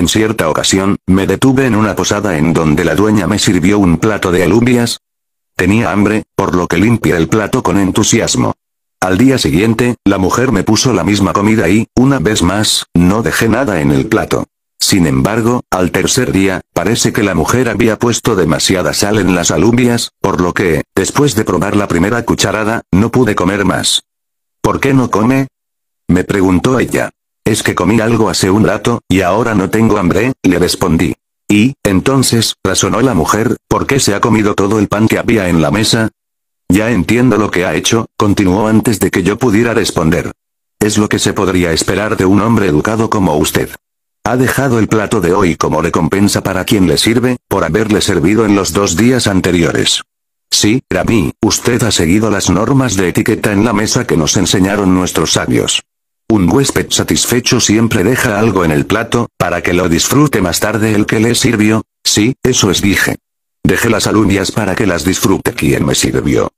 En cierta ocasión, me detuve en una posada en donde la dueña me sirvió un plato de alubias. Tenía hambre, por lo que limpié el plato con entusiasmo. Al día siguiente, la mujer me puso la misma comida y, una vez más, no dejé nada en el plato. Sin embargo, al tercer día, parece que la mujer había puesto demasiada sal en las alubias, por lo que, después de probar la primera cucharada, no pude comer más. ¿Por qué no come? Me preguntó ella. Es que comí algo hace un rato, y ahora no tengo hambre, le respondí. Y, entonces, razonó la mujer, ¿por qué se ha comido todo el pan que había en la mesa? Ya entiendo lo que ha hecho, continuó antes de que yo pudiera responder. Es lo que se podría esperar de un hombre educado como usted. Ha dejado el plato de hoy como recompensa para quien le sirve, por haberle servido en los dos días anteriores. Sí, Rami, usted ha seguido las normas de etiqueta en la mesa que nos enseñaron nuestros sabios. Un huésped satisfecho siempre deja algo en el plato, para que lo disfrute más tarde el que le sirvió. Sí, eso es dije. Dejé las alubias para que las disfrute quien me sirvió.